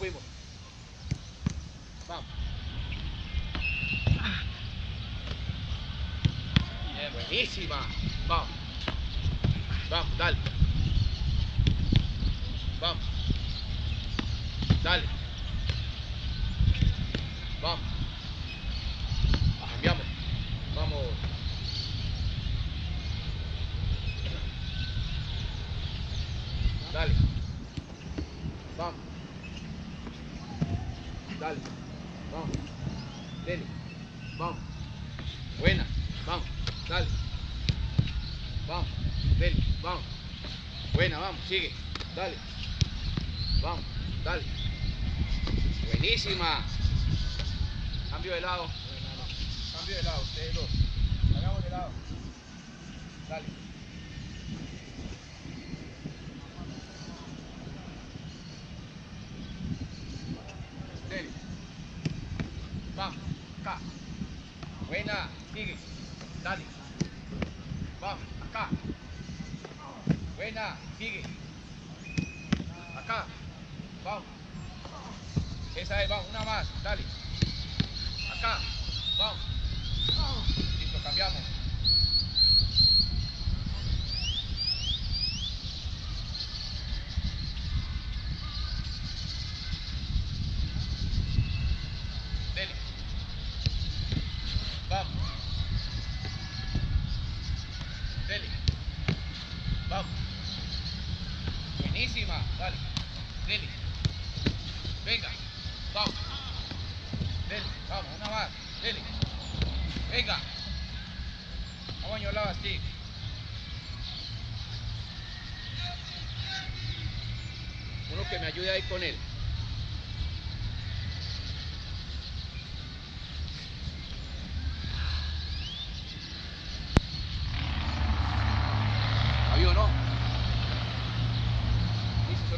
fuimos. Vamos. Buenísima. Vamos. Vamos, dale. Vamos. Dale. Vamos. Cambiamos. Vamos. Dale. Vamos. Dale. Vamos. Dele. Vamos. Buena. Vamos. Dale. Vamos. Dele. Vamos. Buena, vamos. Sigue. Dale. Vamos. Dale. Buenísima. Cambio de lado. Cambio de lado. Ustedes dos. Hagamos de lado. Dale. Dele. Vamos. Acá. Buena. Sigue. Dale. Vamos. Acá. Buena. Sigue. Acá. Vamos. Esa es. Vamos. Una más. Dale. Acá. Vamos. Listo. Cambiamos. Dele. Vamos. Dele. Vamos. Buenísima. Dale. Dele. Venga. Vamos. Dele. Vamos. Una más. Dele. Venga. Vamos a la bastilla. Uno que me ayude ahí con él.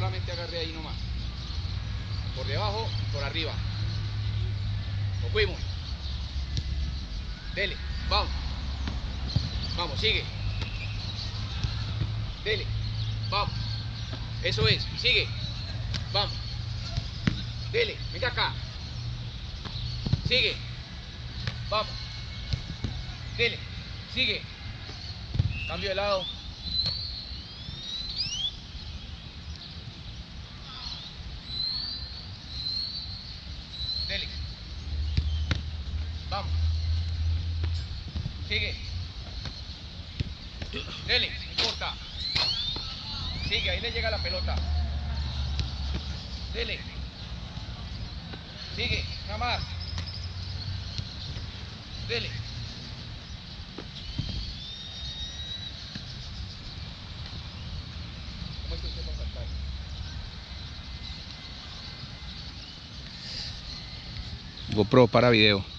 Solamente agarré ahí nomás. Por debajo y por arriba. Nos fuimos. Dele, vamos. Vamos, sigue. Dele, vamos. Eso es, sigue. Vamos. Dele, venga acá. Sigue. Vamos. Dele, sigue. Cambio de lado. Dele. Vamos. Sigue. Dele, importa. Sigue, ahí le llega la pelota. Dele. Sigue, nada más. Dele. ¿Cómo es que va a? GoPro para video.